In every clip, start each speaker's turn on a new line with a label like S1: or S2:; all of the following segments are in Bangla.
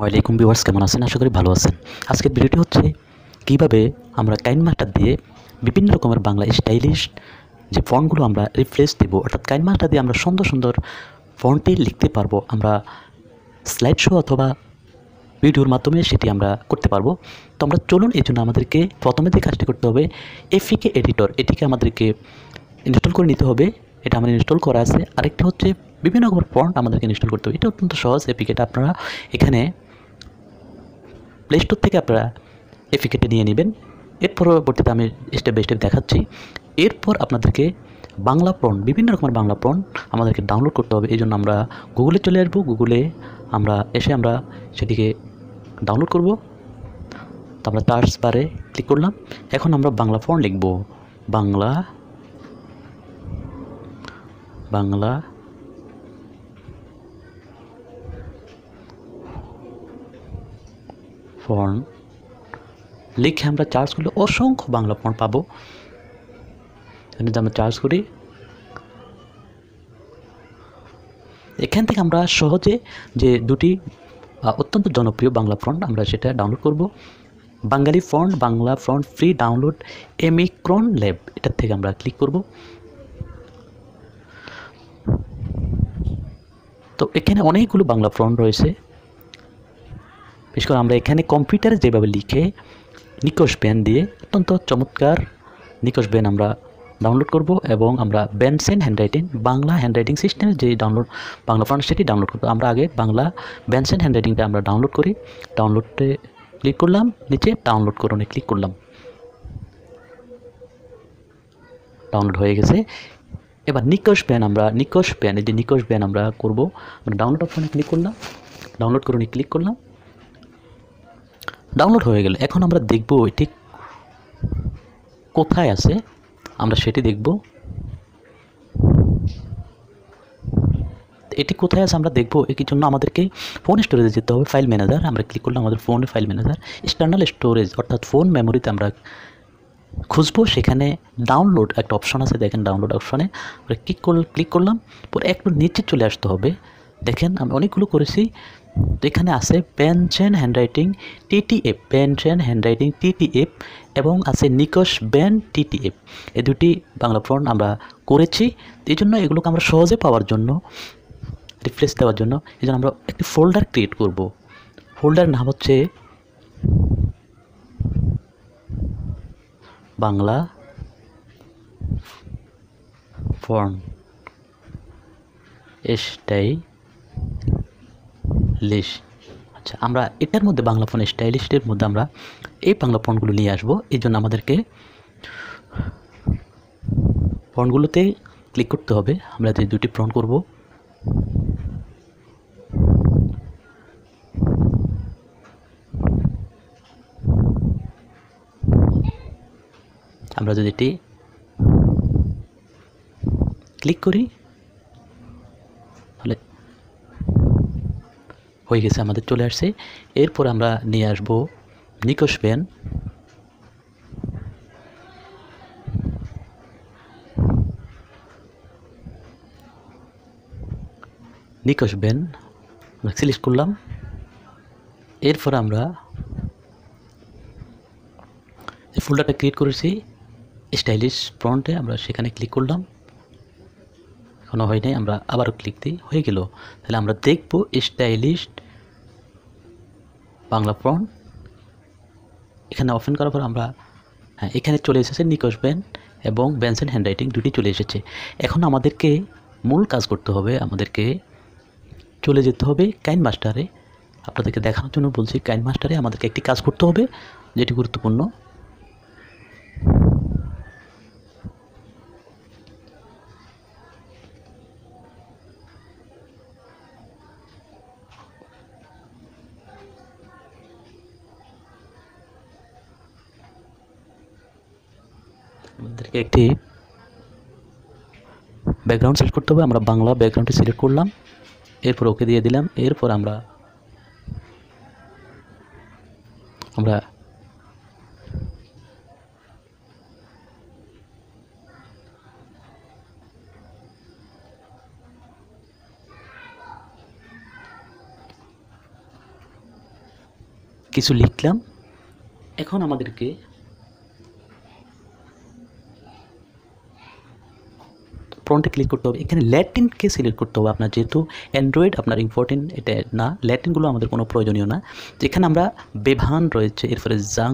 S1: ওয়ালাইকুম ভিউয়ার্স, কেমন আছেন? আশা করি ভালো আছেন। আজকের ভিডিওটি হচ্ছে কীভাবে আমরা কাইন মাস্টার দিয়ে বিভিন্ন রকমের বাংলা স্টাইলিশ যে ফন্টগুলো আমরা রিপ্লেস দেব, অর্থাৎ কাইন মাস্টার দিয়ে আমরা সুন্দর সুন্দর ফন্টে লিখতে পারব, আমরা স্লাইড শো অথবা ভিডিওর মাধ্যমে সেটি আমরা করতে পারব। তো আমরা চলুন, এই জন্য আমাদেরকে প্রথমে যে কাজটি করতে হবে এফিকে এডিটর এটিকে আমাদেরকে ইনস্টল করে নিতে হবে। এটা আমাদের ইনস্টল করা আছে। আরেকটা হচ্ছে বিভিন্ন রকমের ফন্ট আমাদেরকে ইনস্টল করতে হবে। এটা অত্যন্ত সহজ এপিকেটা আপনারা এখানে প্লে স্টোর থেকে আপনারা এফিকেটে নিয়ে নেবেন। এর পরবর্তীতে আমি স্টেপ বাই স্টেপ দেখাচ্ছি। এরপর আপনাদেরকে বাংলা প্রন বিভিন্ন রকমের বাংলা প্রন আমাদেরকে ডাউনলোড করতে হবে। এই জন্য আমরা গুগলে চলে আসব। গুগলে আমরা এসে আমরা সেটিকে ডাউনলোড করব। তো আমরা সার্চ বারে ক্লিক করলাম। এখন আমরা বাংলা ফর্ম লিখব। বাংলা বাংলা ফর্ম লিখে আমরা চার্জ করলে অসংখ্য বাংলা ফর্ম পাবো। যদি আমরা চার্জ করি, এখান থেকে আমরা সহজে যে দুটি অত্যন্ত জনপ্রিয় বাংলা ফ্রন্ট আমরা সেটা ডাউনলোড করব। Bangali front Bangla front free download Omicron lab এটার থেকে আমরা ক্লিক করব। তো এখানে অনেকগুলো বাংলা ফ্রন্ট রয়েছে। বিশেষ করে আমরা এখানে কম্পিউটারে যেভাবে লিখে নিকোশ ব্যান দিয়ে অত্যন্ত চমৎকার নিকোশ ব্যান আমরা ডাউনলোড করব এবং আমরা ব্যানসেন হ্যান্ডরাইটিং বাংলা হ্যান্ডরাইটিং সিস্টেমে যে ডাউনলোড বাংলা ফন্ট সেটি ডাউনলোড করব। আমরা আগে বাংলা ব্যানসেন হ্যান্ডরাইটিংটা আমরা ডাউনলোড করি। ডাউনলোডে ক্লিক করলাম, নিচে ডাউনলোড করুন ক্লিক করলাম। ডাউনলোড হয়ে গেছে। এবার নিকোশ ব্যান আমরা, নিকোশ ব্যান এই যে নিকোশ ব্যান আমরা করব আমরা ডাউনলোড অপশনে ক্লিক করলাম। ডাউনলোড করুন ক্লিক করলাম। ডাউনলোড হয়ে গেল। এখন আমরা দেখব এটি কোথায় আছে। আমরা সেটি দেখব। এটি কোথায় আছে আমরা দেখব। এর জন্য আমাদেরকে ফোন স্টোরেজে যেতে হবে ফাইল ম্যানেজার আমরা ক্লিক করলাম আমাদের ফোনে ফাইল ম্যানেজার এক্সটার্নাল স্টোরেজ অর্থাৎ ফোন মেমোরিতে আমরা খুঁজবো। সেখানে ডাউনলোড একটা অপশন আছে। দেখেন ডাউনলোড অপশনে আমরা ক্লিক করল ক্লিক করলাম। পরে একটু নিচে চলে আসতে হবে। দেখেন, আমি অনেকগুলো করেছি। তো এখানে আছে pension handwriting TTF pension handwriting TTF এবং আছে নিকশ ব্যান টিটিএফ এই দুটি বাংলা ফ্রন্ট আমরা করেছি। এই জন্য এগুলোকে আমরা সহজে পাওয়ার জন্য রিফ্রেশ দেওয়ার জন্য, এই জন্য আমরা একটি ফোল্ডার ক্রিয়েট করব। ফোল্ডার নাম হচ্ছে বাংলা ফর্ম এসটাই লিশ। আচ্ছা আমরা এটার মধ্যে বাংলা ফোন, স্টাইলিস্টের মধ্যে আমরা এই বাংলা ফোনগুলো নিয়ে আসব। এই জন্য আমাদেরকে ফোনগুলোতে ক্লিক করতে হবে। আমরা যে দুটি ফোন করব। আমরা যদি এটি ক্লিক করি তাহলে হয়ে গেছে, আমাদের চলে আসছে। এরপর আমরা নিয়ে আসব Nikosh pen Nikosh ban select করলাম। এরপর আমরা এই ফোল্ডারটা ক্রিয়েট করেছি স্টাইলিশ ফ্রন্টে আমরা সেখানে ক্লিক করলাম। এখনও হয় নাই আমরা আবারও ক্লিক দিই, হয়ে গেল। তাহলে আমরা দেখব স্টাইলিশ বাংলা ফ্রন্ট এখানে ওপেন করার পর আমরা হ্যাঁ এখানে চলে এসেছে নিকোশ ব্যান এবং ব্যানসেন হ্যান্ডরাইটিং দুটি চলে এসেছে। এখন আমাদেরকে মূল কাজ করতে হবে, আমাদেরকে চলে যেতে হবে কাইন মাস্টারে। আপনাদেরকে দেখানোর জন্য বলছি, কাইন মাস্টারে আমাদেরকে একটি কাজ করতে হবে, যেটি গুরুত্বপূর্ণ। আমাদেরকে একটি ব্যাকগ্রাউন্ড সিলেক্ট করতে হবে। আমরা বাংলা ব্যাকগ্রাউন্ডটি সিলেক্ট করলাম। এরপর ওকে দিয়ে দিলাম। এরপর আমরা আমরা কিছু লিখলাম। এখন আমাদেরকে ফ্রন্টে ক্লিক করতে হবে। এখানে ল্যাটিনকে সিলেক্ট করতে হবে আপনার, যেহেতু অ্যান্ড্রয়েড আপনার ইম্পর্টেন্ট এটা না। ল্যাটিনগুলো আমাদের কোনো প্রয়োজনীয় না। তো এখানে আমরা বেভান রয়েছে, এরপরে জাং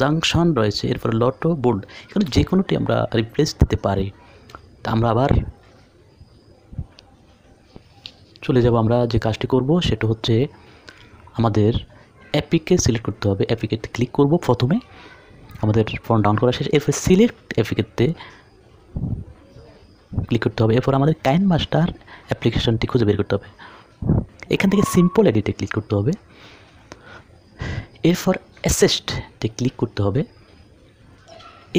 S1: জাংশন রয়েছে, এরপরে লটো বোল্ড এখানে যে কোনোটি আমরা রিপ্লেস দিতে পারি। তা আমরা আবার চলে যাব আমরা যে কাজটি করব, সেটা হচ্ছে আমাদের অ্যাপিকে সিলেক্ট করতে হবে। অ্যাপিকেতে ক্লিক করব প্রথমে। আমাদের ফোন ডাউন করা শেষ। এরপর সিলেক্ট অ্যাপিকেতে ক্লিক করতে হবে। এরপর আমাদের কাইন মাস্টার অ্যাপ্লিকেশনটি খুঁজে বের করতে হবে। এখান থেকে সিম্পল এডিটে ক্লিক করতে হবে। এরপর অ্যাসেস্টে ক্লিক করতে হবে।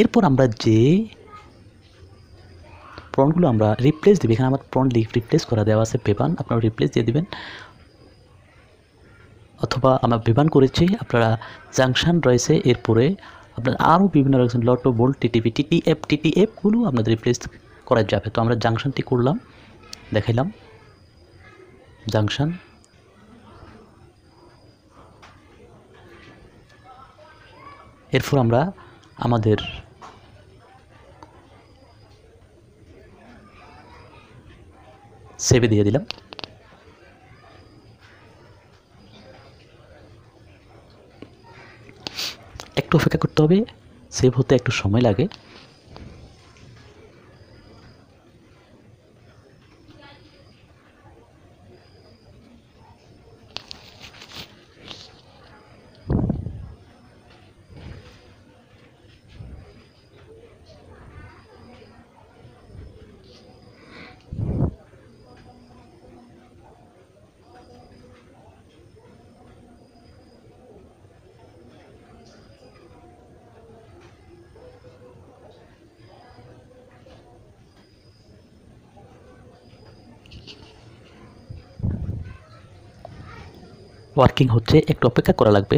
S1: এরপর আমরা যে প্রনগুলো আমরা রিপ্লেস দিই এখানে আমার প্রন রিপ্লেস করা দেওয়া আছে পেপান আপনারা রিপ্লেস দিয়ে দেবেন। অথবা আমরা বিমান করেছি, আপনারা জাংশন রয়েছে, এরপরে আপনার আরও বিভিন্ন রয়েছেন লটো বোল্ট টিটিভি টিটিএফ টিটিএফগুলো আপনাদের রিপ্লেস করা যাবে। তো আমরা জাংশনটি করলাম, দেখাইলাম। জাংশন এরপর আমরা আমাদের সেভে দিয়ে দিলাম। একটু অপেক্ষা করতে হবে সেভ হতে একটু সময় লাগে। ওয়ার্কিং হচ্ছে একটু অপেক্ষা করা লাগবে।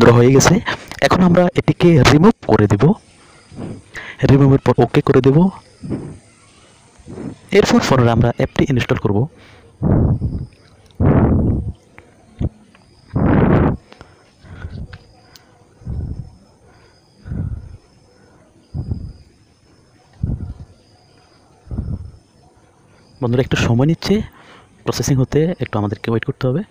S1: ছিদ্র হয়ে গেছে। এখন আমরা এটিকে রিমুভ করে দেব। রিমুভের পর ওকে করে দেব। এরপর ফোনের আমরা অ্যাপটি ইনস্টল করব। বন্ধুরা, একটু সময় নিচ্ছে। প্রসেসিং হতে একটু আমাদেরকে ওয়েট করতে হবে।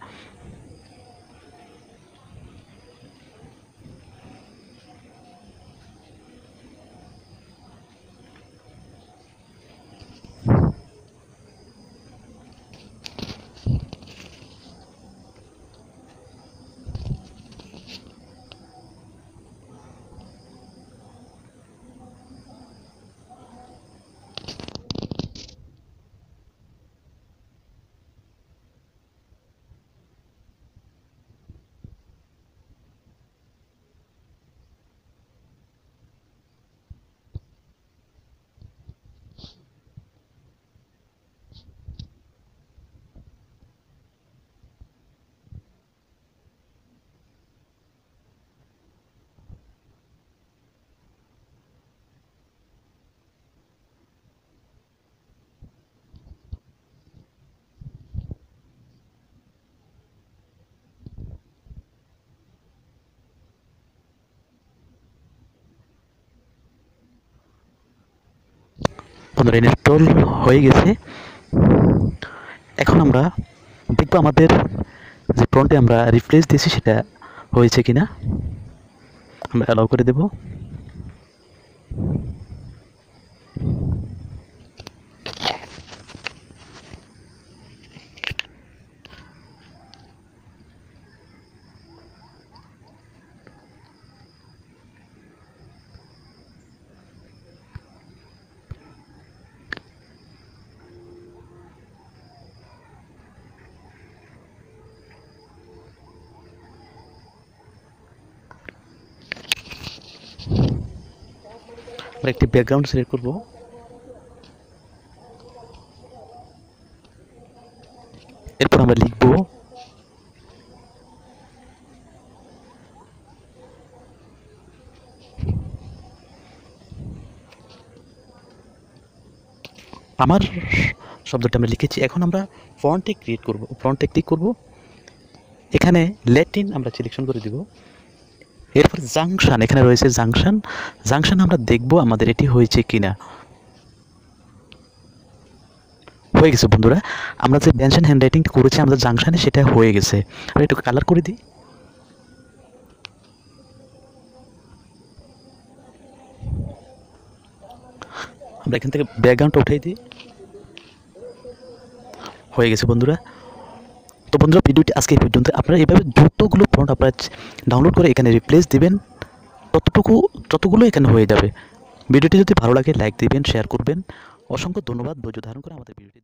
S1: বন্ধুরা ইনস্টল হয়ে গেছে। এখন আমরা দেখব আমাদের যে ফ্রন্টে আমরা রিপ্লেস দিয়েছি সেটা হয়েছে কিনা। আমরা অ্যালাউ করে দেব। আমরা একটি ব্যাকগ্রাউন্ড সিলেক্ট করব। এরপর আমরা লিখব, আমার শব্দটা আমরা লিখেছি। এখন আমরা ফন্টে ক্রিয়েট করব ফন্টে ক্লিক করব। এখানে ল্যাটিন আমরা সিলেকশন করে দিব। এরপর জাংশন, এখানে রয়েছে জাংশন। জাংশন আমরা দেখব আমাদের এটি হয়েছে কিনা। হয়ে গেছে বন্ধুরা, আমরা যে মেনশন হ্যান্ড করেছি আমাদের জাংশনে সেটা হয়ে গেছে। আমরা একটু কালার করে দিই। আমরা এখান থেকে ব্যাকগ্রাউন্ডটা উঠাই দিই। হয়ে গেছে বন্ধুরা। তো বন্ধুরা, ভিডিওটি আজকে এই পর্যন্ত আপনারা এইভাবে যতগুলো ফন্ট আপনারা ডাউনলোড করে এখানে রিপ্লেস দিবেন, ততটুকু, যতগুলো এখানে হয়ে যাবে। ভিডিওটি যদি ভালো লাগে লাইক দিবেন শেয়ার করবেন। অসংখ্য ধন্যবাদ, ধৈর্য ধারণ করে আমাদের ভিডিওটি